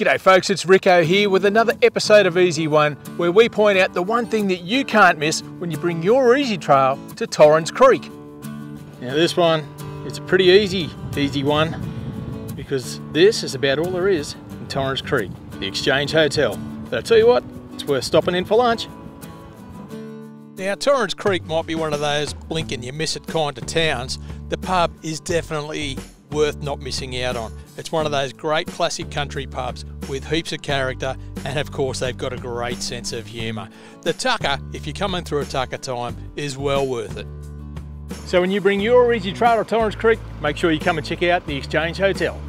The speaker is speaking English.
G'day folks, it's Ricko here with another episode of EzyOne where we point out the one thing that you can't miss when you bring your Ezytrail to Torrens Creek. Now this one, it's a pretty easy, easy one because this is about all there is in Torrens Creek, the Exchange Hotel. But I tell you what, it's worth stopping in for lunch. Now Torrens Creek might be one of those blink and you miss it kind of towns. The pub is definitely worth not missing out on. It's one of those great classic country pubs with heaps of character and of course they've got a great sense of humour. The Tucker, if you're coming through a Tucker time, is well worth it. So when you bring your Ezytrail to Torrens Creek, make sure you come and check out the Exchange Hotel.